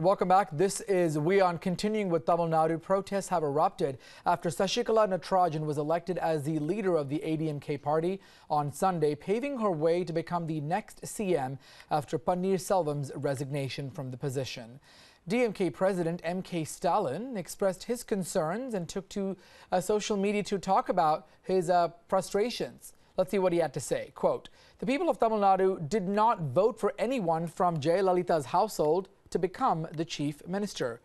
Welcome back. This is WION. Continuing with Tamil Nadu, protests have erupted after Sashikala Natarajan was elected as the leader of the ADMK party on Sunday, paving her way to become the next CM after Panneerselvam's resignation from the position. DMK President M.K. Stalin expressed his concerns and took to uh, social media to talk about his uh, frustrations. Let's see what he had to say. Quote, the people of Tamil Nadu did not vote for anyone from Jayalalitha's household to become the chief minister.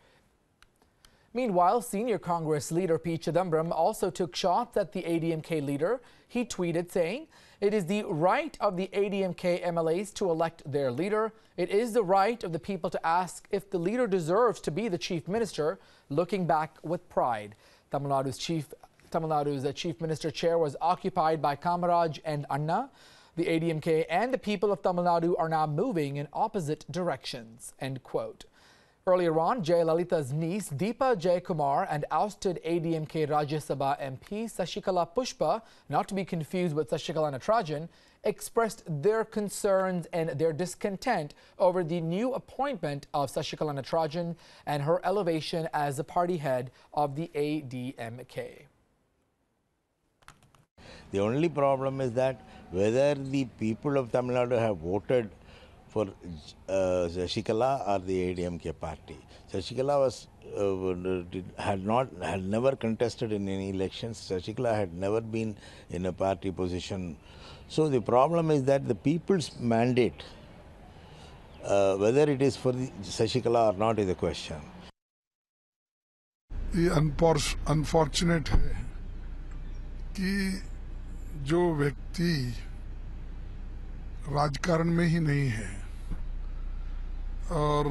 Meanwhile, senior Congress leader P. Chidambaram also took shots at the ADMK leader. He tweeted saying, It is the right of the ADMK MLAs to elect their leader. It is the right of the people to ask if the leader deserves to be the chief minister, looking back with pride. Tamil Nadu's chief, Tamil Nadu's uh, chief minister chair was occupied by Kamaraj and Anna. The ADMK and the people of Tamil Nadu are now moving in opposite directions. End quote. Earlier on, Jayalalitha's niece Deepa Jayakumar and ousted ADMK Rajya Sabha MP Sashikala Pushpa, not to be confused with Sashikala Natarajan, expressed their concerns and their discontent over the new appointment of Sashikala Natarajan and her elevation as the party head of the ADMK. The only problem is that whether the people of Tamil Nadu have voted for uh, Shashikala or the ADMK party. Shashikala was uh, had not had never contested in any elections. Shashikala had never been in a party position. So the problem is that the people's mandate, uh, whether it is for the Shashikala or not, is a question. The unfortunate है जो व्यक्ति राजकारण में ही नहीं है और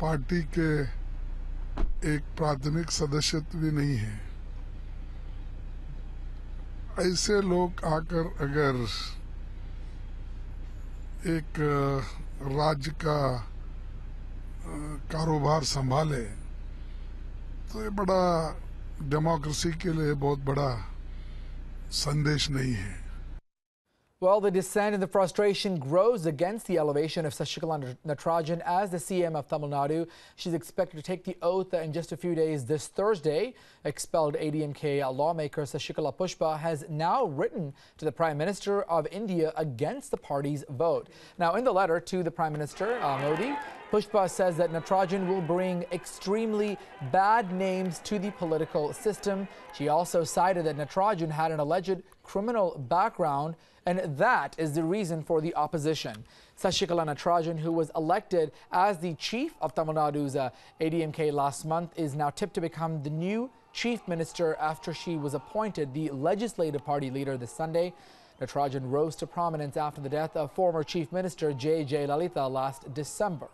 party के एक प्राथमिक सदस्यत्व भी नहीं है, ऐसे लोग आकर अगर एक राज्य का कारोबार संभाले तो ये बड़ा डेमोक्रेसी के लिए बहुत बड़ा संदेश नहीं है Well, the dissent and the frustration grows against the elevation of Sashikala Natarajan as the CM of Tamil Nadu. She's expected to take the oath in just a few days this Thursday. Expelled ADMK lawmaker Sashikala Pushpa has now written to the Prime Minister of India against the party's vote. Now, in the letter to the Prime Minister, uh, Modi, Pushpa says that Natarajan will bring extremely bad names to the political system. She also cited that Natarajan had an alleged criminal background, and that is the reason for the opposition. Sashikala Natarajan, who was elected as the chief of Tamil Nadu's uh, ADMK last month, is now tipped to become the new chief minister after she was appointed the legislative party leader this Sunday. Natarajan rose to prominence after the death of former chief minister J. Jayalalitha last December.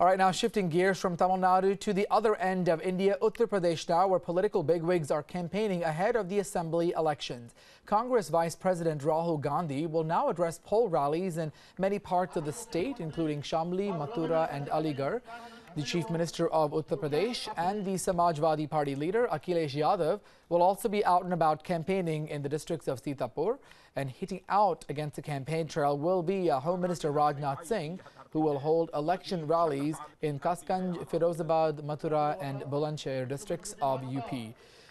All right, now shifting gears from Tamil Nadu to the other end of India, Uttar Pradesh now, where political bigwigs are campaigning ahead of the assembly elections. Congress Vice President Rahul Gandhi will now address poll rallies in many parts of the state, including Shamli, Mathura, and Aligarh. The Chief Minister of Uttar Pradesh and the Samajwadi Party leader Akhilesh Yadav will also be out and about campaigning in the districts of Sitapur. And hitting out against the campaign trail will be uh, Home Minister Rajnath Singh, who will hold election rallies in Kasganj, Firozabad, Mathura and Bulandshahr districts of UP.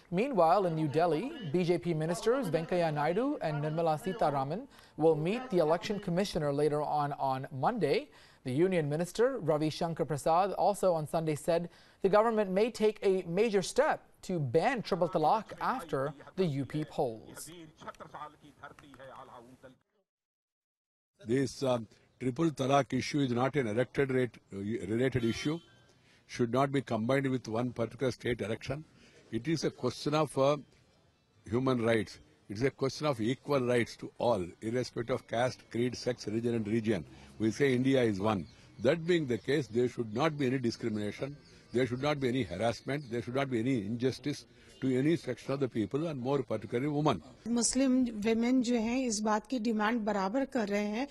Meanwhile, in New Delhi, BJP ministers Venkaiah Naidu and Nirmala Sitharaman will meet the election commissioner later on on Monday. The union minister, Ravi Shankar Prasad, also on Sunday said the government may take a major step to ban triple talaq after the UP polls. This um, triple talaq issue is not an elected rate, uh, related issue, should not be combined with one particular state election. It is a question of uh, human rights. It is a question of equal rights to all, irrespective of caste, creed, sex, religion and region. We say India is one. That being the case, there should not be any discrimination. There should not be any harassment. There should not be any injustice to any section of the people and more particularly women. Muslim women जो हैं, इस बात की demand बराबर कर रहे हैं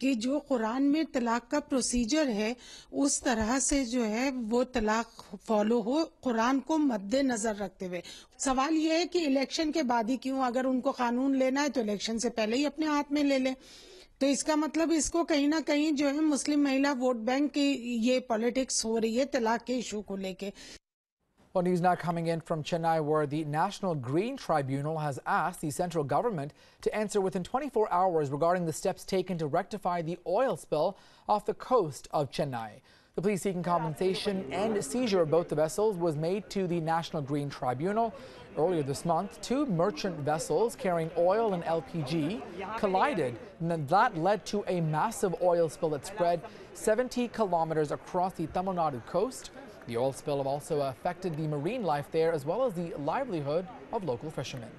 कि जो कुरान में तलाक का प्रोसीजर है, उस तरह से जो है, वो तलाक फॉलो हो, कुरान को मद्देनजर रखते हुए। सवाल ये है कि इलेक्शन के बाद ही क्यों, अगर उनको कानून लेना है तो इलेक्शन से पहले ही अपने हाथ में ले लें। तो इसका मतलब इसको कहीं ना कहीं जो है, मुस्लिम महिला वोट बैंक की ये पॉलिटिक्स हो रही है, तलाक के इशू को लेके। Well, news now coming in from Chennai, where the National Green Tribunal has asked the central government to answer within 24 hours regarding the steps taken to rectify the oil spill off the coast of Chennai. The plea seeking compensation and seizure of both the vessels was made to the National Green Tribunal. Earlier this month, two merchant vessels carrying oil and LPG collided, and that led to a massive oil spill that spread 70 kilometers across the Tamil Nadu coast. The oil spill also affected the marine life there as well as the livelihood of local fishermen.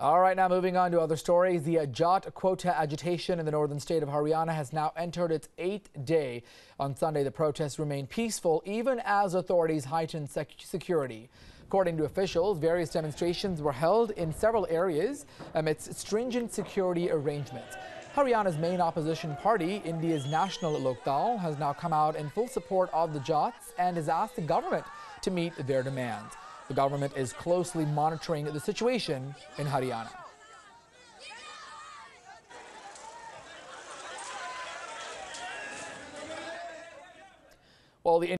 All right, now moving on to other stories. The uh, Jat quota agitation in the northern state of Haryana has now entered its eighth day. On Sunday, the protests remained peaceful even as authorities heightened sec security. According to officials, various demonstrations were held in several areas amidst stringent security arrangements. Haryana's main opposition party, India's National Lokdal, has now come out in full support of the Jats and has asked the government to meet their demands. The government is closely monitoring the situation in Haryana. Well, the